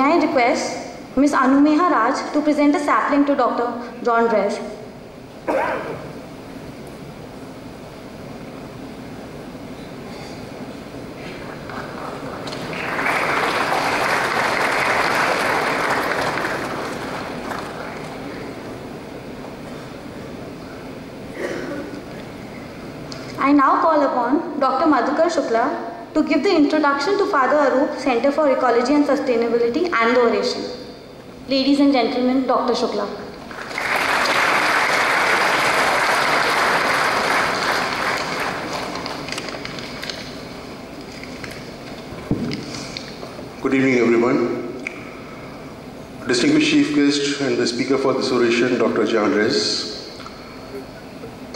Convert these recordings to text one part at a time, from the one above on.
I request Ms. Anumeha Raj to present a sapling to Dr. Jean Dreze. I now call upon Dr. Madhukar Shukla to give the introduction to Father Arrupe Center for Ecology and Sustainability and the oration. Ladies and gentlemen, Dr. Shukla. Good evening, everyone. Distinguished Chief Guest and the Speaker for this oration, Dr. Jean Dreze,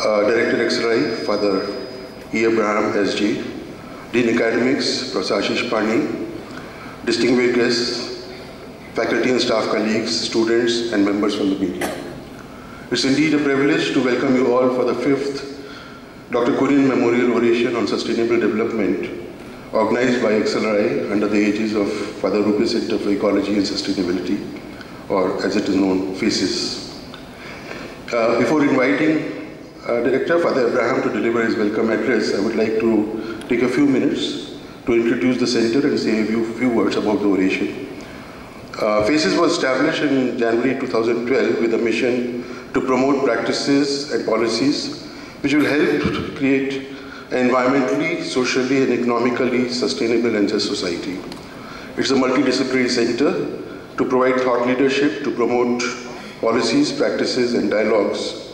uh, Director XLRI, Father E. Abraham, SJ, Dean Academics, Professor Ashish Pani, distinguished guests, faculty and staff colleagues, students, and members from the media. It's indeed a privilege to welcome you all for the fifth Dr. Kurien Memorial Oration on Sustainable Development organized by XLRI under the aegis of Father Arrupe Center for Ecology and Sustainability, or as it is known, FACES. Uh, before inviting uh, Director Father Abraham to deliver his welcome address, I would like to take a few minutes to introduce the center and say a few, few words about the oration. Uh, FACES was established in January 2012 with a mission to promote practices and policies which will help create an environmentally, socially, and economically sustainable and just society. It's a multidisciplinary center to provide thought leadership to promote policies, practices, and dialogues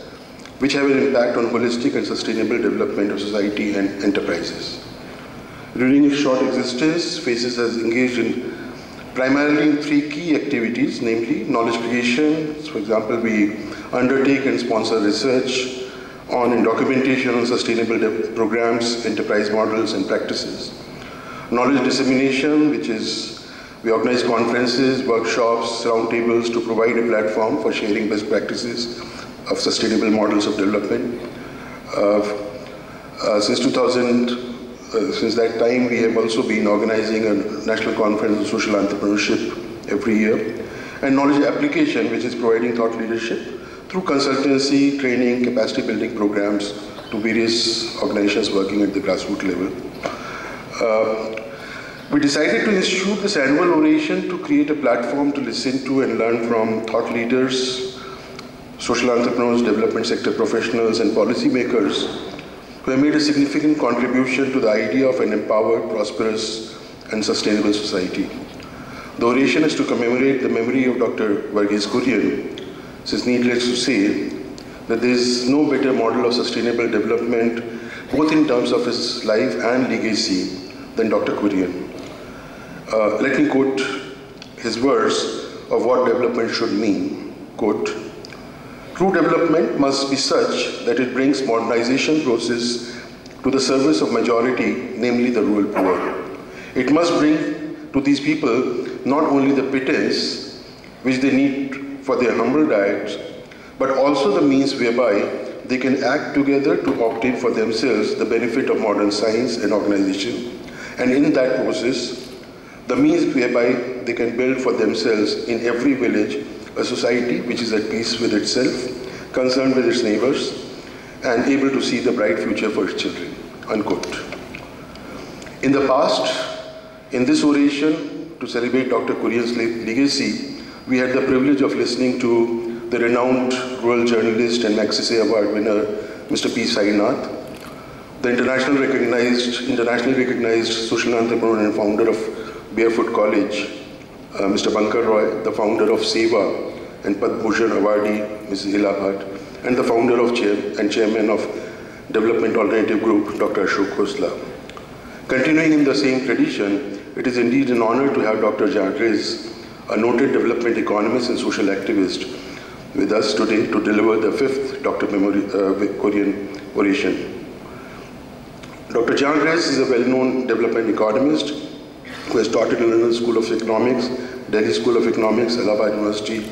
which have an impact on holistic and sustainable development of society and enterprises. During its short existence, FACES has engaged in primarily in three key activities, namely knowledge creation. For example, we undertake and sponsor research on documentation on sustainable programs, enterprise models, and practices. Knowledge dissemination, which is we organize conferences, workshops, roundtables to provide a platform for sharing best practices of sustainable models of development. Uh, uh, since 2000, uh, since that time, we have also been organizing a national conference on social entrepreneurship every year. And knowledge application, which is providing thought leadership through consultancy, training, capacity building programs to various organizations working at the grassroots level. Uh, we decided to institute this annual oration to create a platform to listen to and learn from thought leaders, social entrepreneurs, development sector professionals, and policymakers who have made a significant contribution to the idea of an empowered, prosperous, and sustainable society. The oration is to commemorate the memory of Dr. Verghese Kurien, it's needless to say that there is no better model of sustainable development, both in terms of his life and legacy, than Dr. Kurien. Uh, let me quote his words of what development should mean. Quote, True development must be such that it brings modernization process to the service of majority, namely the rural poor. It must bring to these people not only the pittance which they need for their humble diets, but also the means whereby they can act together to obtain for themselves the benefit of modern science and organization. And in that process, the means whereby they can build for themselves in every village a society which is at peace with itself, concerned with its neighbors, and able to see the bright future for its children. Unquote. In the past, in this oration to celebrate Dr. Kurien's legacy, we had the privilege of listening to the renowned rural journalist and Magsaysay Award winner, Mr. P. Sainath, the recognized, internationally recognized social entrepreneur and founder of Barefoot College, Mr. Bunker Roy, the founder of SEWA and Padma Bhushan awardee, Mrs. Hila and the founder of chair and chairman of Development Alternative Group, Dr. Ashok Khosla. Continuing in the same tradition, it is indeed an honor to have Dr. Jean Dreze a noted development economist and social activist, with us today to deliver the fifth Dr. Memori uh, Kurien oration. Dr. Dreze is a well-known development economist who has taught at the London School of Economics, Delhi School of Economics, Allahabad University,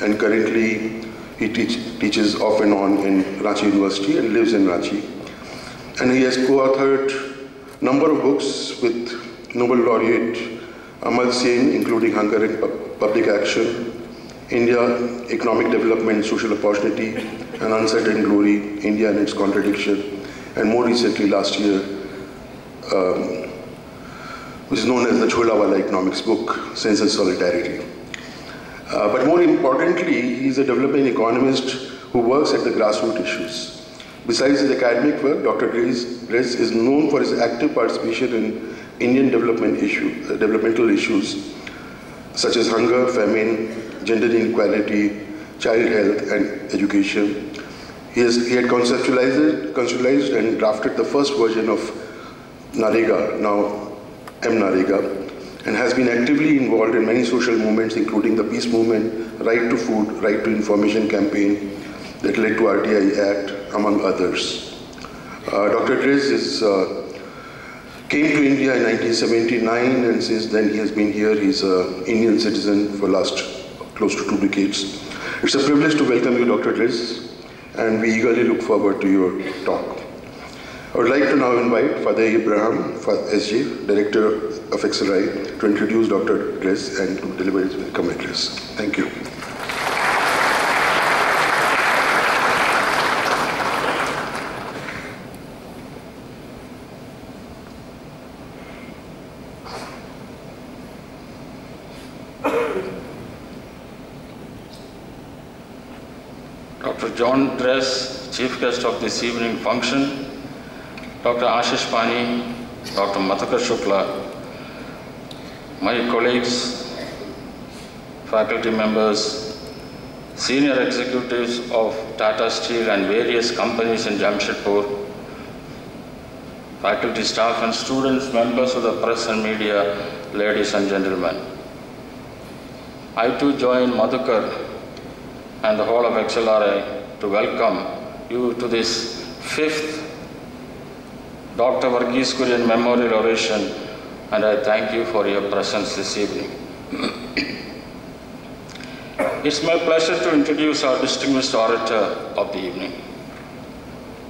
and currently he teach, teaches off and on in Ranchi University and lives in Ranchi. And he has co-authored number of books with Nobel laureate Amartya Sen, including Hunger and Public Action, India, Economic Development, Social Opportunity, and Uncertain Glory, India and its Contradiction, and more recently last year, um, which is known as the Jholawala economics book, Sense and Solidarity. Uh, but more importantly, he is a developing economist who works at the grassroots issues. Besides his academic work, Dr. Dreze is known for his active participation in Indian development issue, uh, developmental issues such as hunger, famine, gender inequality, child health, and education. He, has, he had conceptualized, conceptualized and drafted the first version of NREGA, now M-NREGA, and has been actively involved in many social movements, including the peace movement, Right to Food, Right to Information campaign that led to RTI Act, among others. Uh, Dr. Dreze is, uh, came to India in 1979, and since then he has been here. He's an Indian citizen for last close to two decades. It's a privilege to welcome you, Dr. Dreze, and we eagerly look forward to your talk. I would like to now invite Father Abraham, SJ, Director of XLRI, to introduce Dr. Dreze and to deliver his welcome address. Thank you. Dr. Jean Dreze, chief guest of this evening function, Dr. Ashish Pani, Dr. Madhukar Shukla, my colleagues, faculty members, senior executives of Tata Steel and various companies in Jamshedpur, faculty staff and students, members of the press and media, ladies and gentlemen. I too join Madhukar and the whole of XLRI to welcome you to this fifth Dr. Verghese Kurien Memorial Oration and I thank you for your presence this evening. it's my pleasure to introduce our distinguished orator of the evening.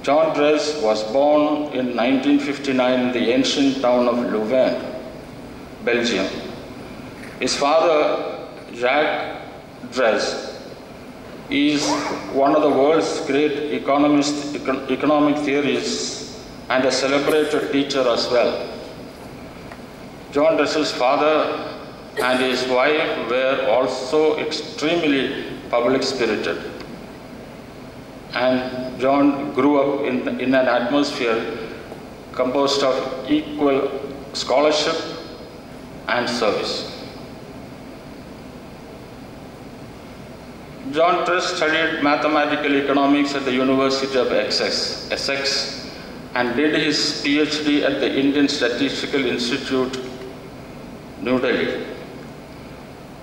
Jean Dreze was born in 1959 in the ancient town of Louvain, Belgium. His father, Jacques Dreze, is one of the world's great economist, econ economic theorists and a celebrated teacher as well. John Russell's father and his wife were also extremely public spirited. And John grew up in, in an atmosphere composed of equal scholarship and service. Jean Dreze studied mathematical economics at the University of Essex, Essex and did his PhD at the Indian Statistical Institute, New Delhi.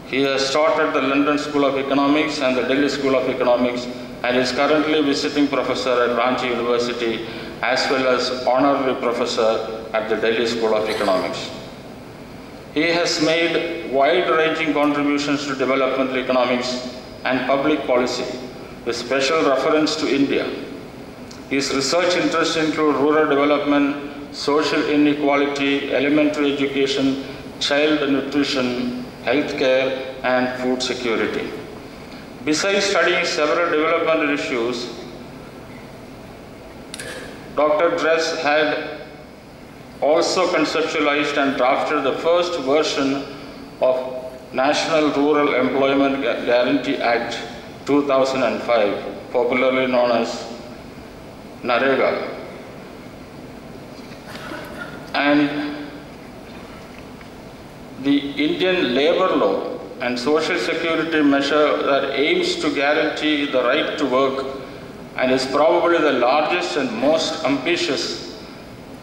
He has taught at the London School of Economics and the Delhi School of Economics and is currently visiting professor at Ranchi University as well as honorary professor at the Delhi School of Economics. He has made wide-ranging contributions to developmental economics and public policy with special reference to India. His research interests include rural development, social inequality, elementary education, child nutrition, healthcare, and food security. Besides studying several developmental issues, Dr. Dreze had also conceptualized and drafted the first version of National Rural Employment Guarantee Act 2005, popularly known as NREGA. And the Indian labor law and social security measure that aims to guarantee the right to work and is probably the largest and most ambitious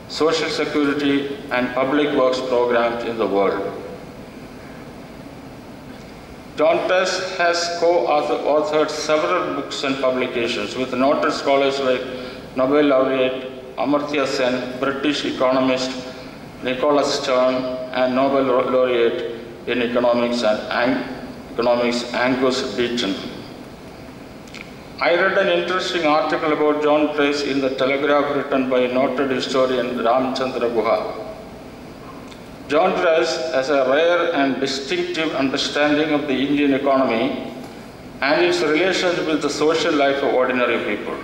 social security and public works programs in the world. Jean Dreze has co-authored several books and publications with noted scholars like Nobel laureate Amartya Sen, British economist Nicholas Stern, and Nobel laureate in economics and economics Angus Deaton. I read an interesting article about Jean Dreze in the Telegraph written by noted historian Ramchandra Guha. Jean Dreze has a rare and distinctive understanding of the Indian economy and its relations with the social life of ordinary people.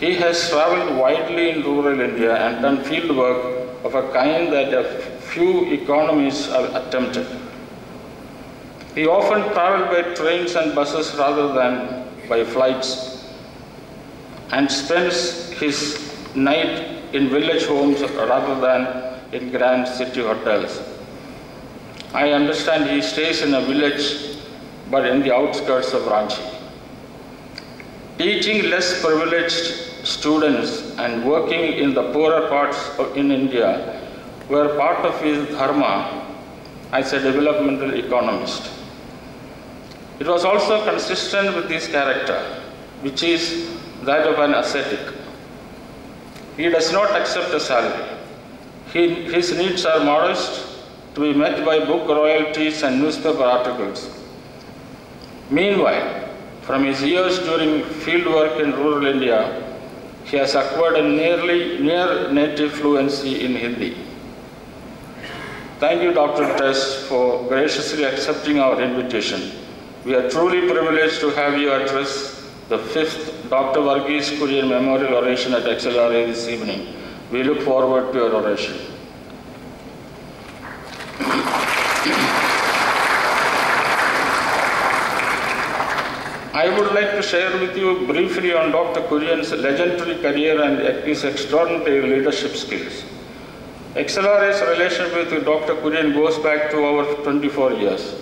He has traveled widely in rural India and done field work of a kind that a few economists have attempted. He often traveled by trains and buses rather than by flights and spends his night in village homes rather than in grand city hotels. I understand he stays in a village but in the outskirts of Ranchi. Teaching less privileged students and working in the poorer parts of, in India were part of his dharma as a developmental economist. It was also consistent with his character, which is that of an ascetic. He does not accept a salary. He, his needs are modest to be met by book royalties and newspaper articles. Meanwhile, from his years during field work in rural India, he has acquired a nearly near native fluency in Hindi. Thank you, Dr. Tess, for graciously accepting our invitation. We are truly privileged to have you address the fifth Dr. Verghese Kurien Memorial Oration at XLRI this evening. We look forward to your oration. I would like to share with you briefly on Dr. Kurien's legendary career and his extraordinary leadership skills. XLRI's relationship with Dr. Kurien goes back to over 24 years.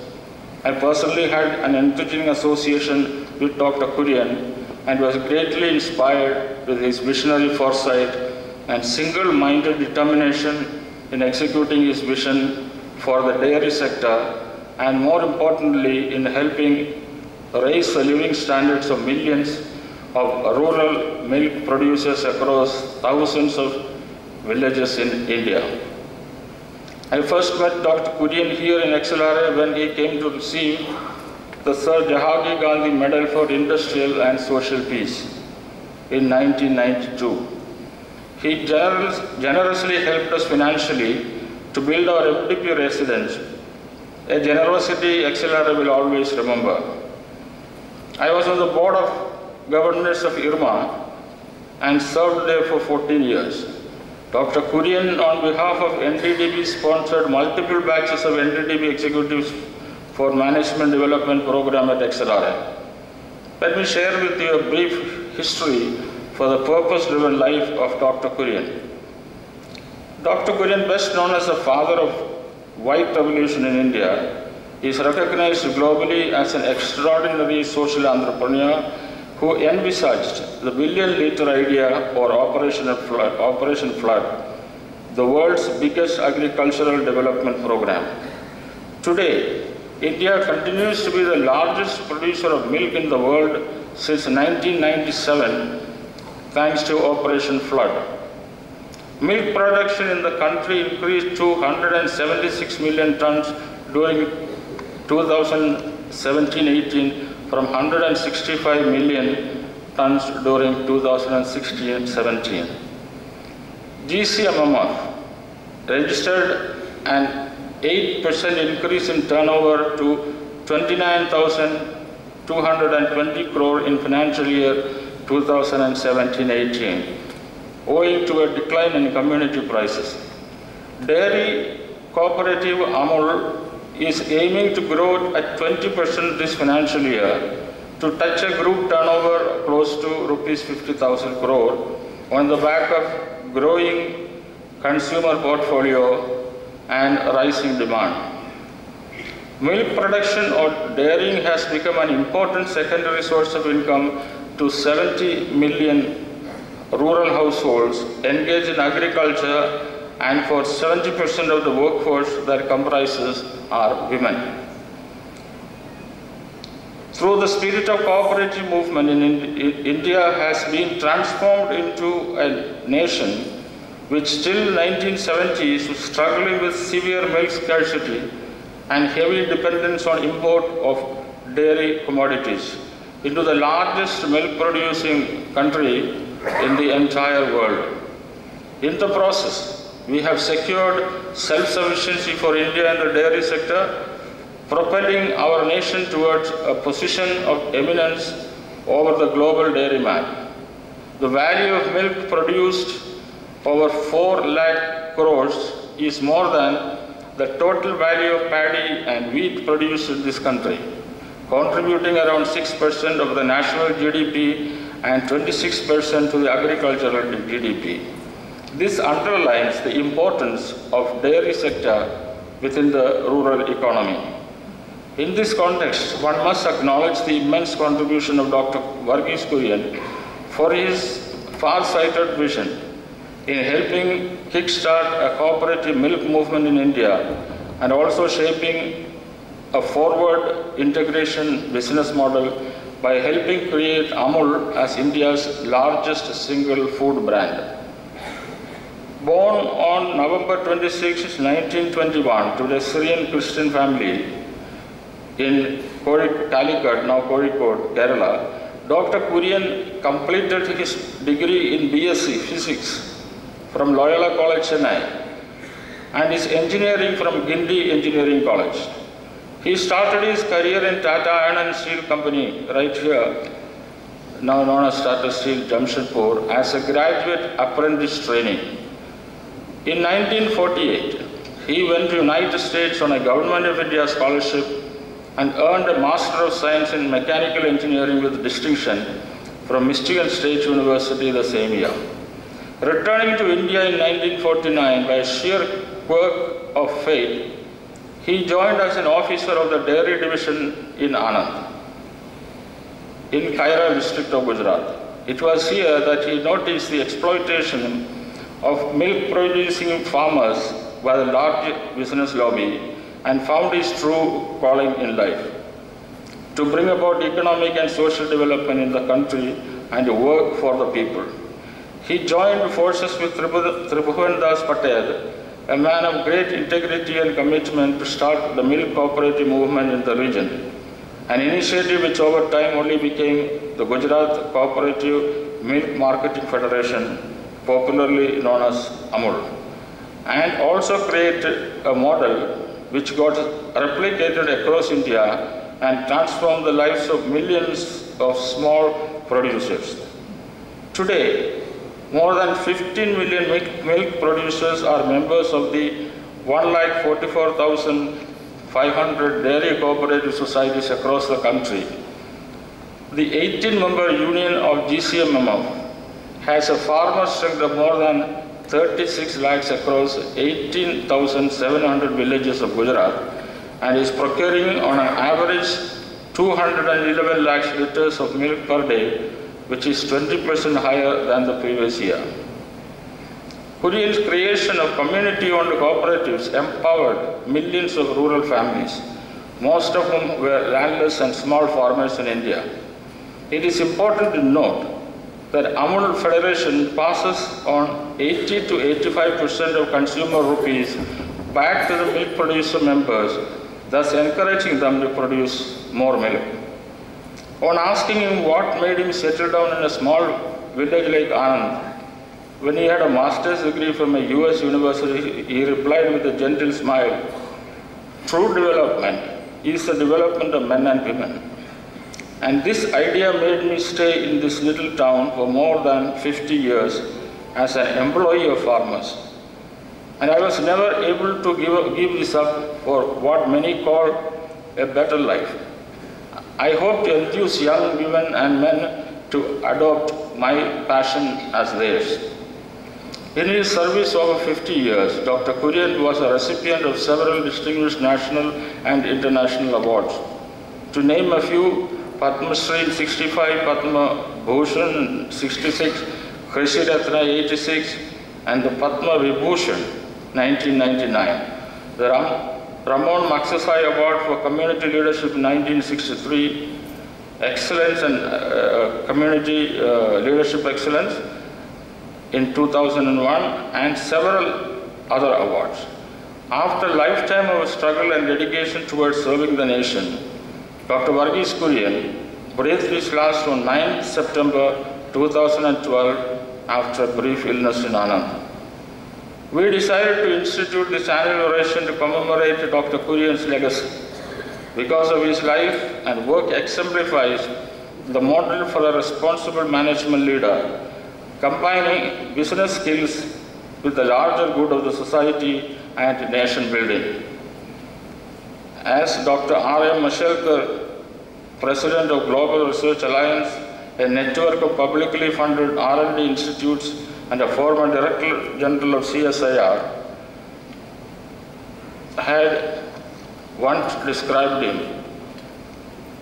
I personally had an encouraging association with Dr. Kurien and was greatly inspired with his visionary foresight and single-minded determination in executing his vision for the dairy sector and more importantly in helping raise the living standards of millions of rural milk producers across thousands of villages in India. I first met Dr. Kurien here in XLRI when he came to receive the Sir Jahangir Gandhi Medal for Industrial and Social Peace in 1992. He generous, generously helped us financially to build our FDP residence, a generosity XLRI will always remember. I was on the board of governors of IRMA and served there for 14 years. Dr. Kurien, on behalf of NDDB, sponsored multiple batches of NDDB executives for management development program at XLRI. Let me share with you a brief history for the purpose-driven life of Dr. Kurien. Dr. Kurien, best known as the father of white revolution in India, is recognized globally as an extraordinary social entrepreneur who envisaged the billion liter idea or Operation Flood, Operation Flood, the world's biggest agricultural development program. Today, India continues to be the largest producer of milk in the world since 1997 thanks to Operation Flood. Milk production in the country increased to 176 million tons during 2017-18 from 165 million tons during 2016-17. GCMMF registered an 8% increase in turnover to 29,220 crore in financial year 2017-18, owing to a decline in community prices. Dairy cooperative Amul is aiming to grow at 20% this financial year to touch a group turnover close to rupees 50,000 crore on the back of growing consumer portfolio and rising demand. Milk production or dairying has become an important secondary source of income to 70 million rural households engaged in agriculture and for 70% of the workforce that comprises are women. Through the spirit of cooperative movement in India has been transformed into a nation which till 1970s was struggling with severe milk scarcity and heavy dependence on import of dairy commodities into the largest milk producing country in the entire world. In the process, we have secured self-sufficiency for India in the dairy sector, propelling our nation towards a position of eminence over the global dairy map. The value of milk produced over 4 lakh crores is more than the total value of paddy and wheat produced in this country, contributing around 6% of the national GDP and 26% to the agricultural GDP. This underlines the importance of dairy sector within the rural economy. In this context, one must acknowledge the immense contribution of Dr. Verghese Kurien for his far-sighted vision in helping kickstart a cooperative milk movement in India and also shaping a forward integration business model by helping create Amul as India's largest single food brand. Born on November 26, 1921 to the Syrian Christian family in Calicut, now Kozhikode, Kerala, Dr. Kurien completed his degree in BSc Physics from Loyola College, Chennai and his engineering from Guindy Engineering College. He started his career in Tata Iron and Steel Company right here, now known as Tata Steel Jamshedpur, as a graduate apprentice training. In 1948, he went to United States on a Government of India scholarship and earned a Master of Science in Mechanical Engineering with distinction from Michigan State University the same year. Returning to India in 1949 by sheer quirk of fate, he joined as an officer of the Dairy Division in Anand, in Kaira district of Gujarat. It was here that he noticed the exploitation of milk producing farmers by the large business lobby and found his true calling in life to bring about economic and social development in the country and work for the people. He joined forces with Tribhuvan Das Patel, a man of great integrity and commitment to start the milk cooperative movement in the region, an initiative which over time only became the Gujarat Cooperative Milk Marketing Federation, popularly known as AMUL, and also created a model which got replicated across India and transformed the lives of millions of small producers. Today, more than 15 million milk, producers are members of the 1,44,500 dairy cooperative societies across the country. The 18-member union of GCMMF has a farmer strength of more than 36 lakhs across 18,700 villages of Gujarat and is procuring on an average 211 lakhs liters of milk per day, which is 20% higher than the previous year. Kurien's creation of community-owned cooperatives empowered millions of rural families, most of whom were landless and small farmers in India. It is important to note that Amul Federation passes on 80 to 85 percent of consumer rupees back to the milk producer members, thus encouraging them to produce more milk. On asking him what made him settle down in a small village like Anand, when he had a master's degree from a US university, he replied with a gentle smile, true development is the development of men and women. And this idea made me stay in this little town for more than 50 years as an employee of farmers. And I was never able to give, give this up for what many call a better life. I hope to enthuse young women and men to adopt my passion as theirs. In his service over 50 years, Dr. Kurien was a recipient of several distinguished national and international awards. To name a few, Padma Shri 65, Padma Bhushan 66, Krishi Ratna 86, and the Padma Vibhushan 1999. The Ram, Ramon Magsaysay Award for Community Leadership 1963, Excellence and uh, Community uh, Leadership Excellence in 2001, and several other awards. After a lifetime of struggle and dedication towards serving the nation, Dr. Verghese Kurien breathed his last on 9 September 2012 after a brief illness in Anand. We decided to institute this annual oration to commemorate Dr. Kurien's legacy because of his life and work exemplifies the model for a responsible management leader, combining business skills with the larger good of the society and nation building. As Dr. R.M. Mashelkar, President of Global Research Alliance, a network of publicly funded R&D institutes and a former Director General of CSIR, had once described him.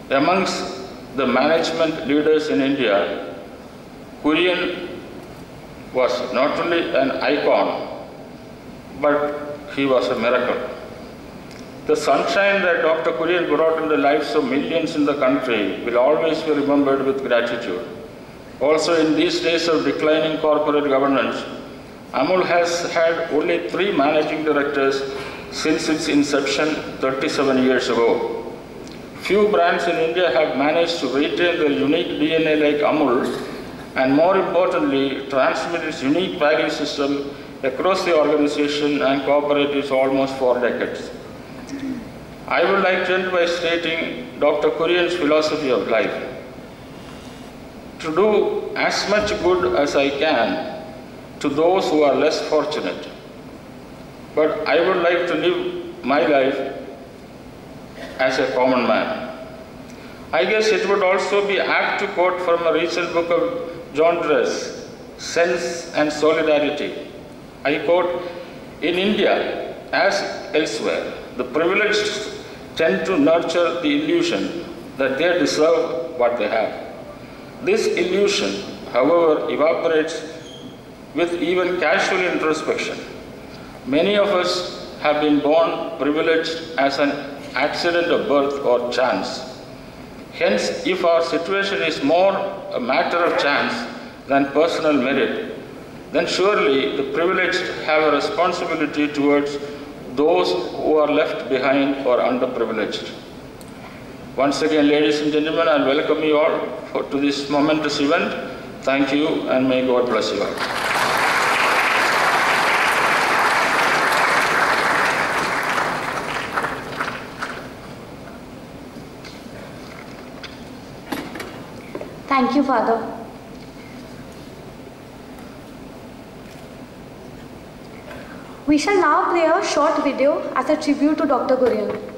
Amongst the management leaders in India, Kurien was not only an icon, but he was a miracle. The sunshine that Dr. Kurien brought in the lives of millions in the country will always be remembered with gratitude. Also, in these days of declining corporate governance, Amul has had only three managing directors since its inception 37 years ago. Few brands in India have managed to retain their unique DNA like Amul and more importantly, transmit its unique value system across the organization and cooperatives almost four decades. I would like to end by stating Dr. Kurien's philosophy of life. To do as much good as I can to those who are less fortunate. But I would like to live my life as a common man. I guess it would also be apt to quote from a recent book of Jean Dreze, Sense and Solidarity. I quote, in India, as elsewhere, the privileged tend to nurture the illusion that they deserve what they have. This illusion, however, evaporates with even casual introspection. Many of us have been born privileged as an accident of birth or chance. Hence, if our situation is more a matter of chance than personal merit, then surely the privileged have a responsibility towards those who are left behind or underprivileged. Once again, ladies and gentlemen, I welcome you all for, to this momentous event. Thank you and may God bless you all. Thank you, Father. We shall now play a short video as a tribute to Dr. Kurien.